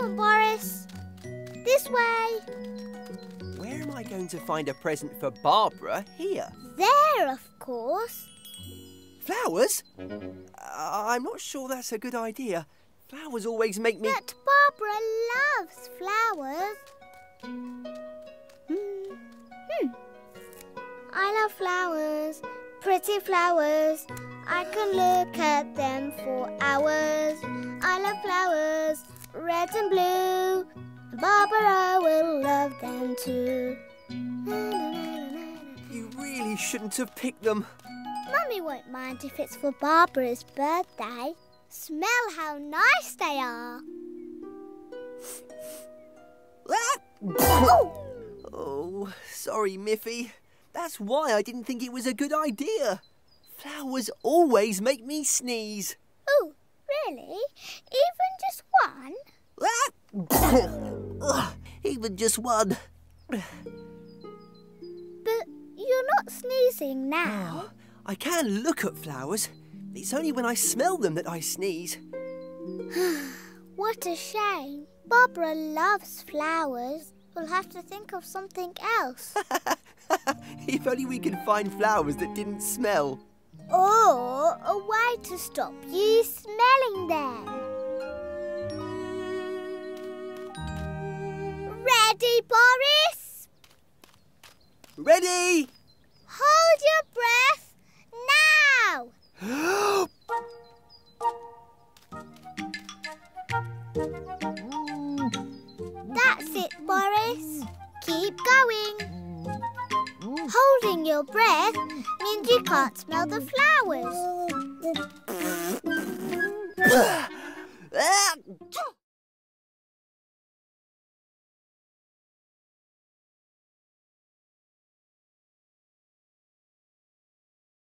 Come on, Boris. This way. Where am I going to find a present for Barbara here? There, of course. Flowers? Uh, I'm not sure that's a good idea. Flowers always make me. But Barbara loves flowers. Hmm. Hmm. I love flowers, pretty flowers. I can look at them for hours. I love flowers, red and blue. Barbara will love them too. You really shouldn't have picked them. Mummy won't mind if it's for Barbara's birthday. Smell how nice they are. oh! oh, sorry, Miffy. That's why I didn't think it was a good idea. Flowers always make me sneeze. Oh, really? Even just one? Even just one. But you're not sneezing now. Oh, I can look at flowers. It's only when I smell them that I sneeze. what a shame. Barbara loves flowers. We'll have to think of something else. if only we could find flowers that didn't smell. Or a way to stop you smelling them. Ready! Hold your breath now! That's it, Boris. Keep going. Holding your breath means you can't smell the flowers.